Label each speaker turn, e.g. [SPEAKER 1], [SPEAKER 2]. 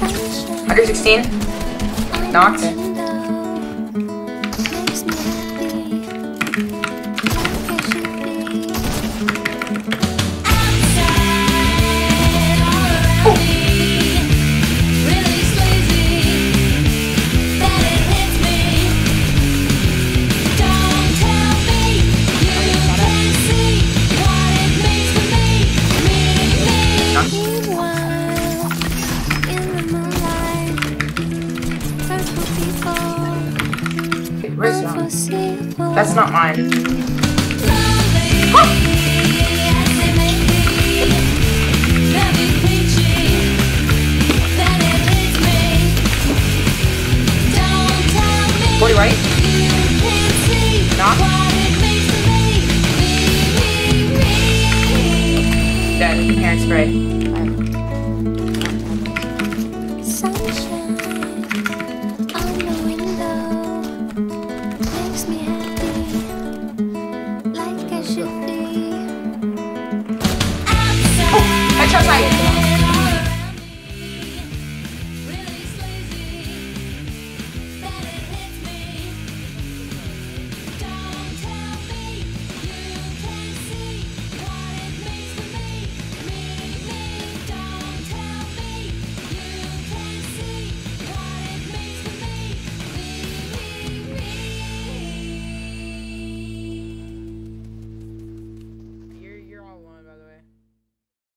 [SPEAKER 1] Under 16. Knocked. Where's? That's not mine. Boy, right? Not? Dead. Hairspray. Sunshine.